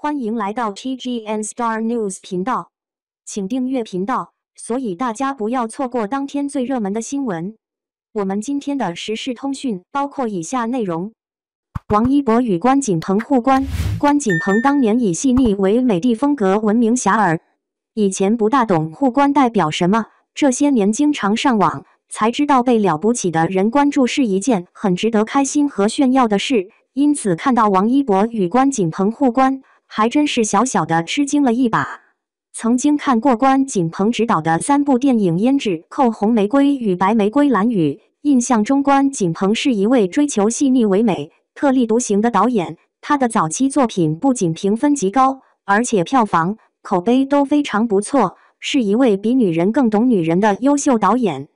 欢迎来到 TGN Star News 频道，请订阅频道，所以大家不要错过当天最热门的新闻。我们今天的时事通讯包括以下内容：王一博与关锦鹏互关，关锦鹏当年以细腻为美的风格闻名遐迩，以前不大懂互关代表什么，这些年经常上网。才知道被了不起的人关注是一件很值得开心和炫耀的事，因此看到王一博与关锦鹏互关，还真是小小的吃惊了一把。曾经看过关锦鹏执导的三部电影《胭脂扣》《红玫瑰》与《白玫瑰蓝雨》，印象中关锦鹏是一位追求细腻唯美、特立独行的导演。他的早期作品不仅评分极高，而且票房、口碑都非常不错，是一位比女人更懂女人的优秀导演。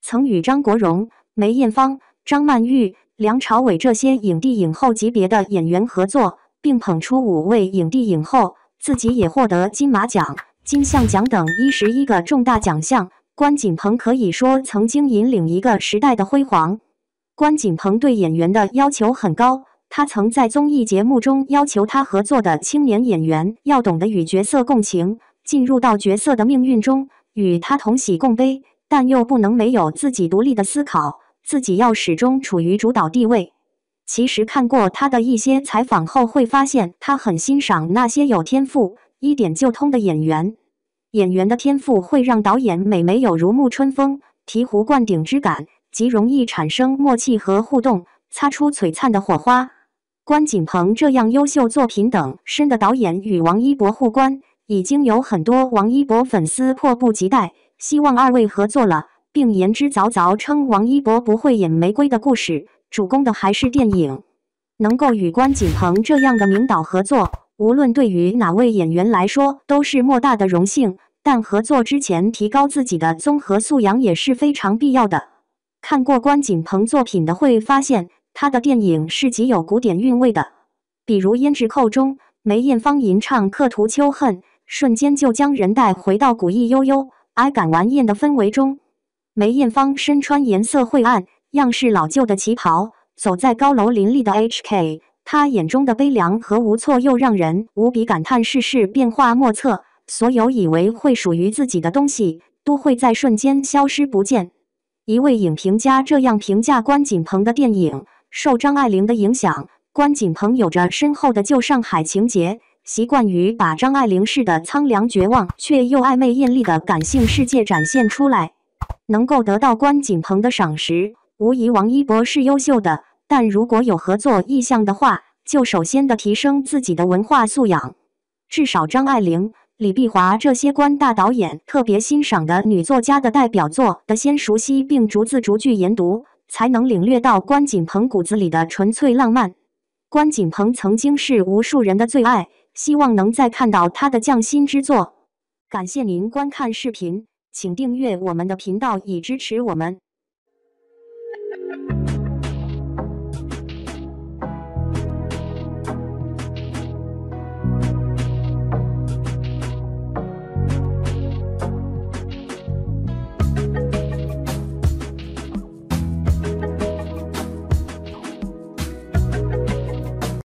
曾与张国荣、梅艳芳、张曼玉、梁朝伟这些影帝影后级别的演员合作，并捧出五位影帝影后，自己也获得金马奖、金像奖等一十一个重大奖项。关锦鹏可以说曾经引领一个时代的辉煌。关锦鹏对演员的要求很高，他曾在综艺节目中要求他合作的青年演员要懂得与角色共情，进入到角色的命运中，与他同喜共悲。但又不能没有自己独立的思考，自己要始终处于主导地位。其实看过他的一些采访后，会发现他很欣赏那些有天赋、一点就通的演员。演员的天赋会让导演每每有如沐春风、醍醐灌顶之感，极容易产生默契和互动，擦出璀璨的火花。关锦鹏这样优秀作品等深的导演与王一博互关，已经有很多王一博粉丝迫不及待。希望二位合作了，并言之凿凿称王一博不会演玫瑰的故事，主攻的还是电影。能够与关锦鹏这样的名导合作，无论对于哪位演员来说都是莫大的荣幸。但合作之前，提高自己的综合素养也是非常必要的。看过关锦鹏作品的会发现，他的电影是极有古典韵味的，比如《胭脂扣》中梅艳芳吟唱《刻图秋恨》，瞬间就将人带回到古意悠悠。哀感玩艳的氛围中，梅艳芳身穿颜色晦暗、样式老旧的旗袍，走在高楼林立的 HK，他眼中的悲凉和无措，又让人无比感叹世事变化莫测。所有以为会属于自己的东西，都会在瞬间消失不见。一位影评家这样评价关锦鹏的电影：受张爱玲的影响，关锦鹏有着深厚的旧上海情结。习惯于把张爱玲式的苍凉绝望，却又暧昧艳丽的感性世界展现出来，能够得到关锦鹏的赏识，无疑王一博是优秀的。但如果有合作意向的话，就首先的提升自己的文化素养。至少张爱玲、李碧华这些关大导演特别欣赏的女作家的代表作的先熟悉，并逐字逐句研读，才能领略到关锦鹏骨子里的纯粹浪漫。关锦鹏曾经是无数人的最爱。希望能再看到他的匠心之作。感谢您观看视频，请订阅我们的频道以支持我们。thank you